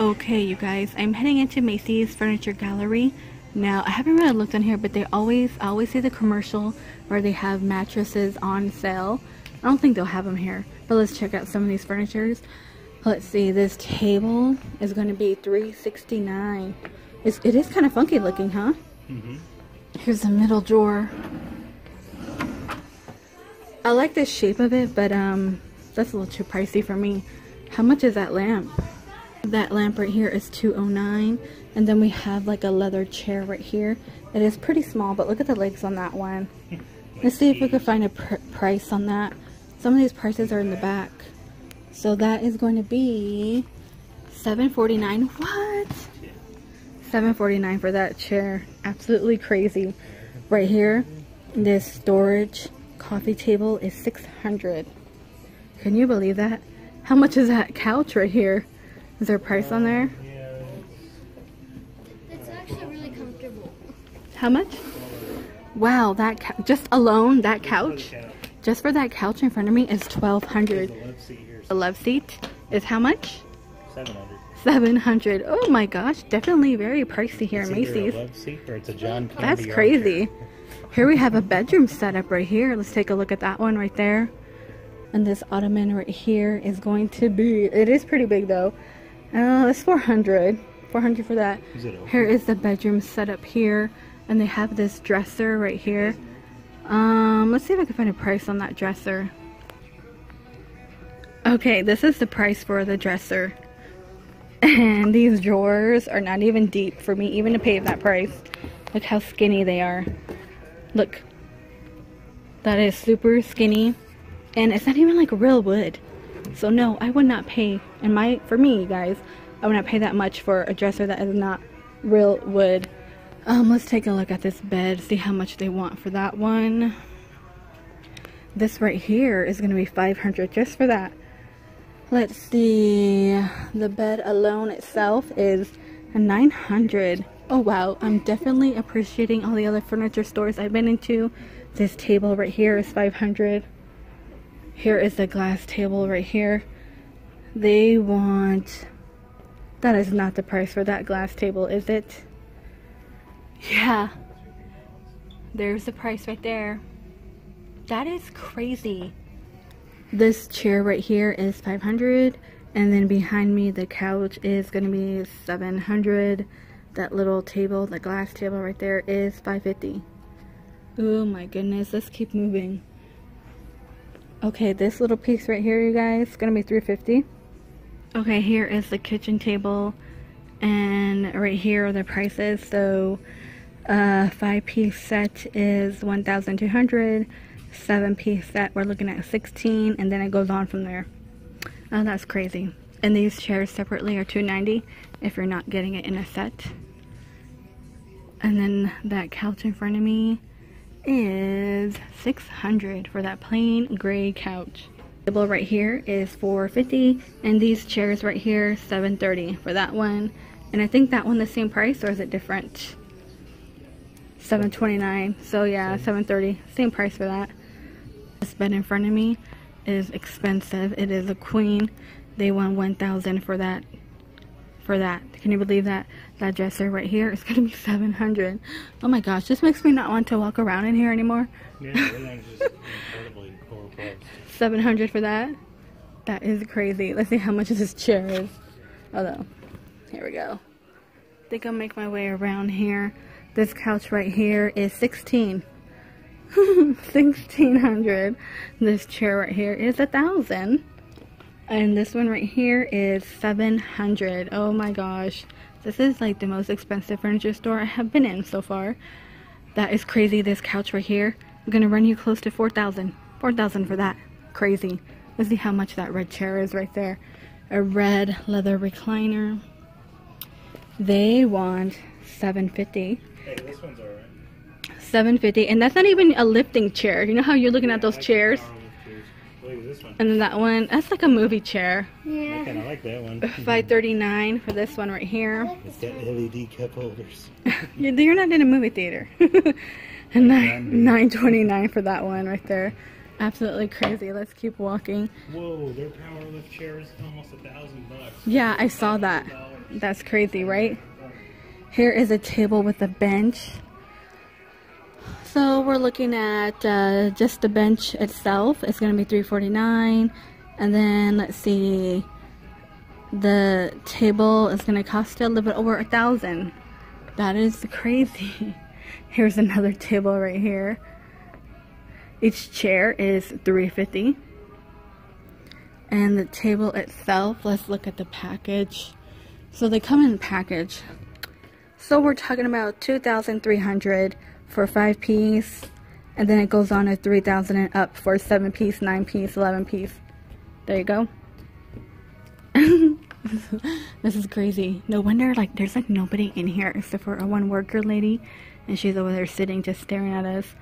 Okay, you guys, I'm heading into Macy's Furniture Gallery. Now, I haven't really looked on here, but they always, I always see the commercial where they have mattresses on sale. I don't think they'll have them here, but let's check out some of these furnitures. Let's see, this table is going to be 369 it's, It is kind of funky looking, huh? Mm -hmm. Here's the middle drawer. I like the shape of it, but um, that's a little too pricey for me. How much is that lamp? That lamp right here is 209 and then we have like a leather chair right here. It is pretty small, but look at the legs on that one. Let's see if we could find a pr price on that. Some of these prices are in the back. So that is going to be 749 What? 749 for that chair. Absolutely crazy. Right here, this storage coffee table is 600 Can you believe that? How much is that couch right here? Is there a price on there? It's actually really comfortable. How much? Wow, that just alone, that couch, just for that couch in front of me is 1200 The love seat is how much? 700 700 Oh my gosh, definitely very pricey here it's in Macy's. That's crazy. Here we have a bedroom setup right here. Let's take a look at that one right there. And this ottoman right here is going to be, it is pretty big though. Uh, it's 400 400 for that. Is here is the bedroom setup here. And they have this dresser right here. Um, let's see if I can find a price on that dresser. Okay, this is the price for the dresser. And these drawers are not even deep for me even to pay that price. Look how skinny they are. Look. That is super skinny. And it's not even like real wood. So no, I would not pay, and my, for me guys, I would not pay that much for a dresser that is not real wood. Um, let's take a look at this bed, see how much they want for that one. This right here is going to be 500 just for that. Let's see, the bed alone itself is 900 Oh wow, I'm definitely appreciating all the other furniture stores I've been into. This table right here is 500 here is the glass table right here. They want... That is not the price for that glass table, is it? Yeah. There's the price right there. That is crazy. This chair right here is 500 and then behind me the couch is going to be 700 that little table the glass table right there is 550 oh my goodness let's keep moving Okay, this little piece right here, you guys, is gonna be 350 Okay, here is the kitchen table, and right here are the prices. So, uh, five piece set is 1,200. Seven piece set, we're looking at 16, and then it goes on from there. Oh, that's crazy. And these chairs separately are 290 if you're not getting it in a set. And then that couch in front of me is 600 for that plain gray couch. The Table right here is 450 and these chairs right here 730 for that one. And I think that one the same price or is it different? 729. So yeah, 730. Same price for that. This bed in front of me is expensive. It is a queen. They want 1000 for that for that. Can you believe that? That dresser right here is going to be 700 Oh my gosh, this makes me not want to walk around in here anymore. Yeah, incredibly 700 for that? That is crazy. Let's see how much this chair is. Although, here we go. I think I'll make my way around here. This couch right here is 16 1600 This chair right here is a thousand and this one right here is 700 oh my gosh. This is like the most expensive furniture store i have been in so far. That is crazy this couch right here. I'm gonna run you close to 4,000 4,000 for that. Crazy. Let's see how much that red chair is right there. A red leather recliner. They want 750 hey this one's all right. 750 and that's not even a lifting chair. You know how you're looking at those chairs and then that one, that's like a movie chair. Yeah. I kind of like that one. 539 for this one right here. It's got LED cup holders. you're not in a movie theater. and 929 for that one right there. Absolutely crazy. Let's keep walking. Whoa, their power lift chair is almost a thousand bucks. Yeah, I saw that. That's crazy, right? Here is a table with a bench. So we're looking at uh, just the bench itself. It's going to be 349 and then let's see the table is going to cost a little bit over a thousand. That is crazy. Here's another table right here. Each chair is 350 and the table itself let's look at the package so they come in package so we're talking about 2300 for five piece and then it goes on to 3000 and up for seven piece nine piece 11 piece. There you go. This is crazy. No wonder like there's like nobody in here except for a one worker lady and she's over there sitting just staring at us.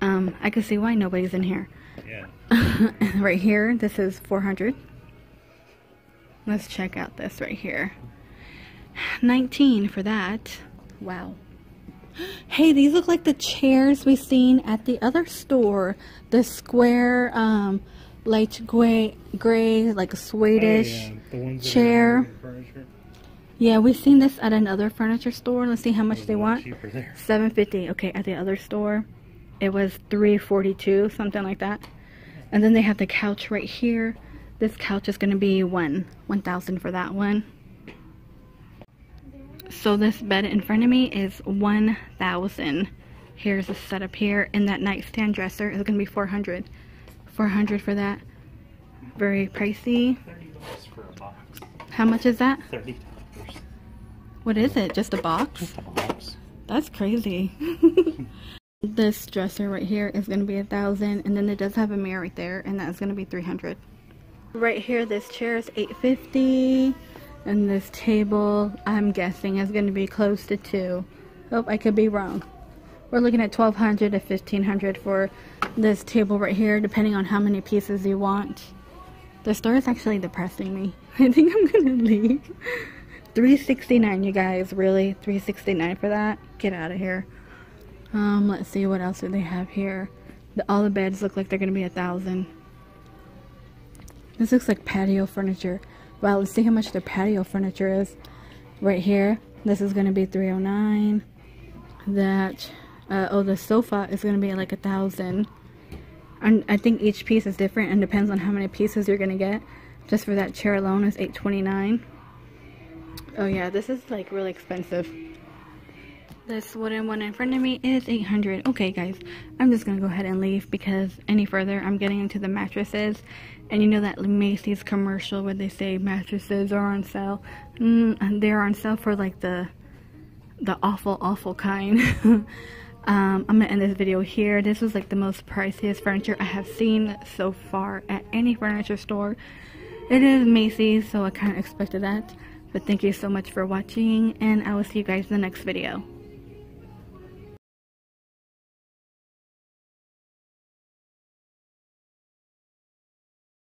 Um i can see why nobody's in here. Yeah. right here this is 400 let's check out this right here. 19 for that. Wow hey these look like the chairs we seen at the other store. The square um light gray gray like a swedish Oh, yeah, the ones that are chair. yeah we've seen this at another furniture store. Let's see how much they are a lot want. 750 okay at the other store. It was 342 something like that. And then they have the couch right here. This couch is going to be one 1000 for that one so this bed in front of me is 1000 here's a setup here and that nightstand dresser is going to be 400 400 for that. Very pricey. Thirty dollars for a box. how much is that? Thirty dollars. what is it? Just a box? Just a box. That's crazy. this dresser right here is going to be a thousand and then it does have a mirror right there and that's going to be 300 right here this chair is 850 and this table i'm guessing is going to be close to two. Hope i could be wrong. We're looking at 1200 to 1500 for this table right here depending on how many pieces you want. The store is actually depressing me. I think i'm gonna leave. 369 you guys really? 369 for that? Get out of here. Um let's see what else do they have here. The, all the beds look like they're gonna be a thousand. This looks like patio furniture wow let's see how much their patio furniture is. Right here this is gonna be 309 that uh, oh the sofa is gonna be like a thousand. And I think each piece is different and depends on how many pieces you're gonna get. Just for that chair alone is 829 Oh yeah, this is like really expensive. This wooden one in front of me is 800. Okay guys, I'm just gonna go ahead and leave because any further I'm getting into the mattresses. And you know that Macy's commercial where they say mattresses are on sale? Mm, they're on sale for like the the awful awful kind. um, I'm gonna end this video here. This was like the most priciest furniture I have seen so far at any furniture store. It is Macy's, so I kind of expected that. But thank you so much for watching, and I will see you guys in the next video.